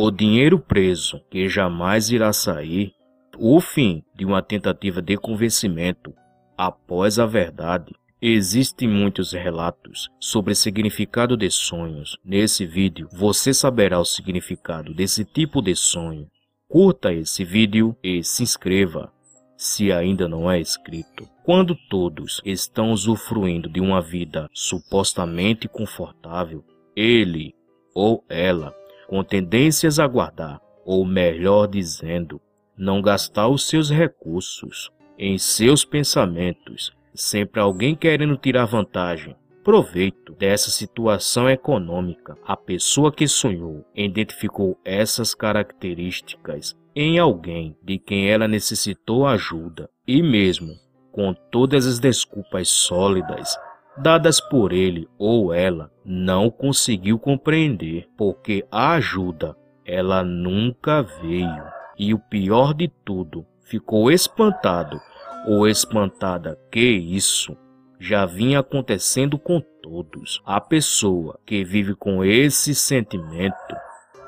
o dinheiro preso que jamais irá sair, o fim de uma tentativa de convencimento após a verdade. Existem muitos relatos sobre o significado de sonhos. Nesse vídeo, você saberá o significado desse tipo de sonho. Curta esse vídeo e se inscreva se ainda não é inscrito. Quando todos estão usufruindo de uma vida supostamente confortável, ele ou ela, com tendências a guardar, ou melhor dizendo, não gastar os seus recursos em seus pensamentos, sempre alguém querendo tirar vantagem, proveito dessa situação econômica. A pessoa que sonhou identificou essas características em alguém de quem ela necessitou ajuda e mesmo com todas as desculpas sólidas dadas por ele ou ela, não conseguiu compreender porque a ajuda. Ela nunca veio. E o pior de tudo, ficou espantado. Ou espantada que isso? Já vinha acontecendo com todos. A pessoa que vive com esse sentimento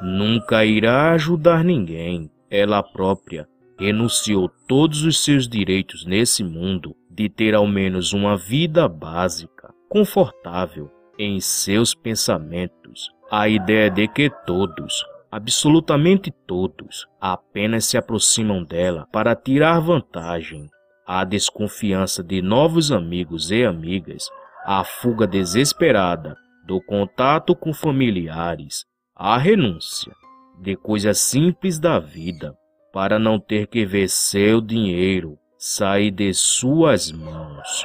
nunca irá ajudar ninguém, ela própria renunciou todos os seus direitos nesse mundo de ter ao menos uma vida básica, confortável em seus pensamentos. A ideia de que todos, absolutamente todos, apenas se aproximam dela para tirar vantagem, a desconfiança de novos amigos e amigas, a fuga desesperada do contato com familiares, a renúncia de coisas simples da vida, para não ter que ver seu dinheiro sair de suas mãos.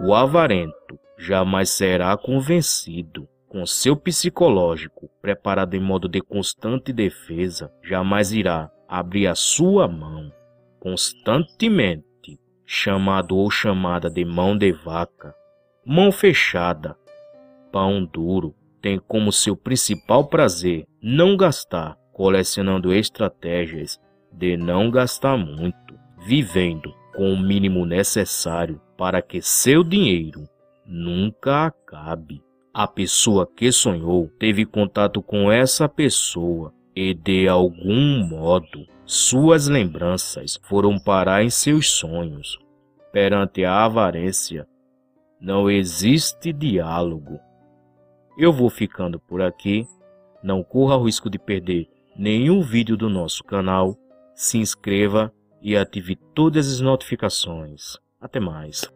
O avarento jamais será convencido. Com seu psicológico preparado em modo de constante defesa, jamais irá abrir a sua mão constantemente, chamado ou chamada de mão de vaca, mão fechada, pão duro, tem como seu principal prazer não gastar colecionando estratégias de não gastar muito, vivendo com o mínimo necessário para que seu dinheiro nunca acabe. A pessoa que sonhou teve contato com essa pessoa e de algum modo suas lembranças foram parar em seus sonhos. Perante a avarência, não existe diálogo. Eu vou ficando por aqui. Não corra o risco de perder nenhum vídeo do nosso canal, se inscreva e ative todas as notificações. Até mais.